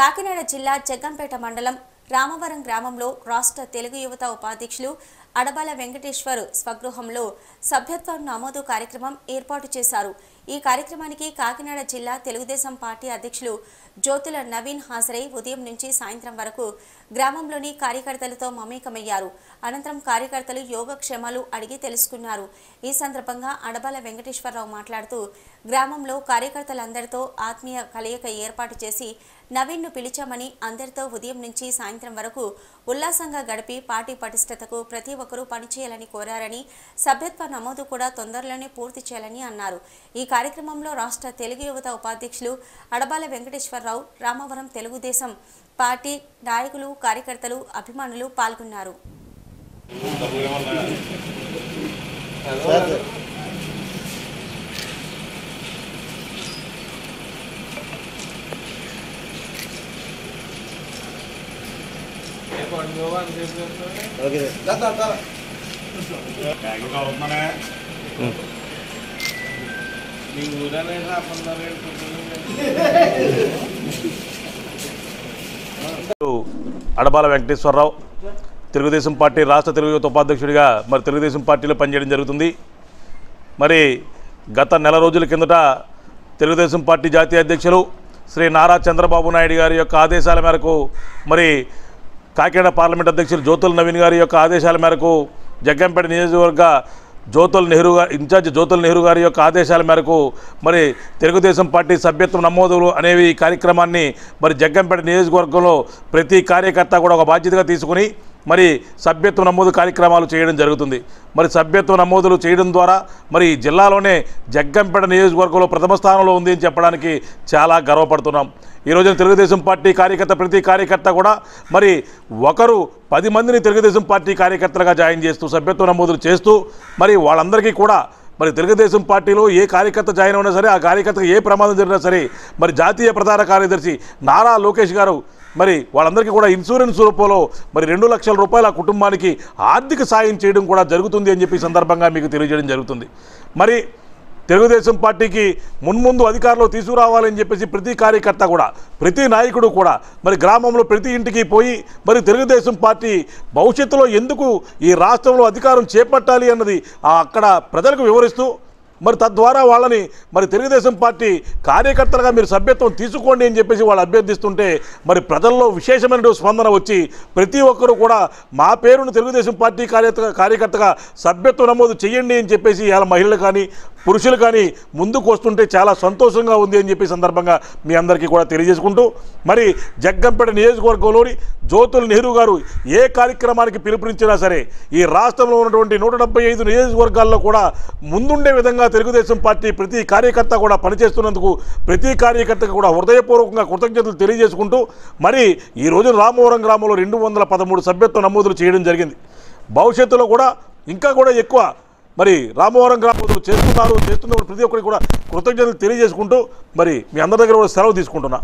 కాకినాడ జిల్లా జగ్గంపేట మండలం రామవరం గ్రామంలో రాష్ట్ర తెలుగు యువత ఉపాధ్యక్షులు అడబాల వెంకటేశ్వర్ స్వగృహంలో సభ్యత్వం నమోదు కార్యక్రమం ఏర్పాటు చేశారు. ఈ కార్యక్రమానికి కాకినాడ జిల్లా తెలుగుదేశం పార్టీ అధ్యక్షులు జ్యోతుల నవీన్ హాజరై ఉదయం నుంచి సాయంత్రం వరకు గ్రామంలోని కార్యకర్తలతో మమేకమయ్యారు. అనంతరం కార్యకర్తలు యోగక్షేమాలు అడిగి తెలుసుకున్నారు. ఈ సందర్భంగా అడబాల వెంకటేశ్వరరావు మాట్లాడుతూ గ్రామంలో కార్యకర్తలందరితో ఆత్మీయ కలయిక ఏర్పాటు చేసి నవీన్ను పిలిచామని అందరితో ఉదయం నుంచి సాయంత్రం వరకు ఉల్లాసంగా గడిపి పార్టీ పటిష్టతకు ప్రతి ఒక్కరూ పనిచేయాలని కోరారని సభ్యత్వ నమోదు కూడా తొందరలోనే పూర్తి చేయాలని అన్నారు. ఈ కార్యక్రమంలో రాష్ట్ర తెలుగు యువత ఉపాధ్యక్షులు అడబాల వెంకటేశ్వరరావు రామవరం తెలుగుదేశం పార్టీ నాయకులు కార్యకర్తలు అభిమానులు పాల్గొన్నారు. ఓకే. మీ ఊరనే అడబాల వెంకటేశ్వరరావు తెలుగుదేశం పార్టీ రాష్ట్ర తెలుగు యువత ఉపాధ్యక్షుడిగా మరి తెలుగుదేశం పార్టీలో పనిచేయడం జరుగుతుంది. మరి గత నెల రోజుల కిందట తెలుగుదేశం పార్టీ జాతీయ అధ్యక్షులు శ్రీ నారా చంద్రబాబు నాయుడు గారి యొక్క ఆదేశాల మేరకు మరి కాకినాడ పార్లమెంట్ అధ్యక్షులు జ్యోతుల నవీన్ గారి యొక్క ఆదేశాల మేరకు జగ్గంపేట నియోజకవర్గ జ్యోతుల్ నెహ్రూ గారు ఇన్ఛార్జ్ జ్యోతుల్ నెహ్రూ గారి యొక్క ఆదేశాల మేరకు మరి తెలుగుదేశం పార్టీ సభ్యత్వం నమోదులు అనేవి ఈ కార్యక్రమాన్ని మరి జగ్గంపేట నియోజకవర్గంలో ప్రతి కార్యకర్త కూడా ఒక బాధ్యతగా తీసుకుని మరి సభ్యత్వ నమోదు కార్యక్రమాలు చేయడం జరుగుతుంది. మరి సభ్యత్వ నమోదులు చేయడం ద్వారా మరి జిల్లాలోనే జగ్గంపేట నియోజకవర్గంలో ప్రథమ స్థానంలో ఉంది అని చెప్పడానికి చాలా గర్వపడుతున్నాం. ఈ రోజున తెలుగుదేశం పార్టీ కార్యకర్త ప్రతి కార్యకర్త కూడా మరి ఒకరు పది మందిని తెలుగుదేశం పార్టీ కార్యకర్తలుగా జాయిన్ చేస్తూ సభ్యత్వ నమోదులు చేస్తూ మరి వాళ్ళందరికీ కూడా మరి తెలుగుదేశం పార్టీలో ఏ కార్యకర్త జాయిన్ అయినా సరే ఆ కార్యకర్తకు ఏ ప్రమాదం జరిగినా సరే మరి జాతీయ ప్రధాన కార్యదర్శి నారా లోకేష్ గారు మరి వాళ్ళందరికీ కూడా ఇన్సూరెన్స్ రూపంలో మరి రెండు లక్షల రూపాయల ఆ కుటుంబానికి ఆర్థిక సాయం చేయడం కూడా జరుగుతుంది అని చెప్పి సందర్భంగా మీకు తెలియజేయడం జరుగుతుంది. మరి తెలుగుదేశం పార్టీకి మున్ముందు అధికారంలో తీసుకురావాలని చెప్పేసి ప్రతి కార్యకర్త కూడా ప్రతి నాయకుడు కూడా మరి గ్రామంలో ప్రతి ఇంటికి పోయి మరి తెలుగుదేశం పార్టీ భవిష్యత్తులో ఎందుకు ఈ రాష్ట్రంలో అధికారం చేపట్టాలి అన్నది అక్కడ ప్రజలకు వివరిస్తూ మరి తద్వారా వాళ్ళని మరి తెలుగుదేశం పార్టీ కార్యకర్తలుగా మీరు సభ్యత్వం తీసుకోండి అని చెప్పేసి వాళ్ళు అభ్యర్థిస్తుంటే మరి ప్రజల్లో విశేషమైన స్పందన వచ్చి ప్రతి ఒక్కరూ కూడా మా పేరును తెలుగుదేశం పార్టీ కార్యకర్త కార్యకర్తగా సభ్యత్వం నమోదు చేయండి అని చెప్పేసి ఇలా మహిళలు కానీ పురుషులు కానీ ముందుకు వస్తుంటే చాలా సంతోషంగా ఉంది అని చెప్పి సందర్భంగా మీ అందరికీ కూడా తెలియజేసుకుంటూ మరి జగ్గంపేట నియోజకవర్గంలోని జ్యోతుల్ నెహ్రూ గారు ఏ కార్యక్రమానికి పిలుపునిచ్చినా సరే ఈ రాష్ట్రంలో ఉన్నటువంటి నూట డెబ్బై ఐదు నియోజకవర్గాల్లో కూడా ముందుండే విధంగా తెలుగుదేశం పార్టీ ప్రతి కార్యకర్త కూడా పనిచేస్తున్నందుకు ప్రతి కార్యకర్తకు కూడా హృదయపూర్వకంగా కృతజ్ఞతలు తెలియజేసుకుంటూ మరి ఈ రోజు రామవరం గ్రామంలో రెండు వందల పదమూడు సభ్యత్వ నమోదులు చేయడం జరిగింది. భవిష్యత్తులో కూడా ఇంకా కూడా ఎక్కువ మరి రామవరం గ్రామంలో చేస్తున్నారు చేస్తున్నప్పుడు ప్రతి ఒక్కరికి కూడా కృతజ్ఞతలు తెలియజేసుకుంటూ మరి మీ అందరి దగ్గర కూడా సెలవు తీసుకుంటున్నా.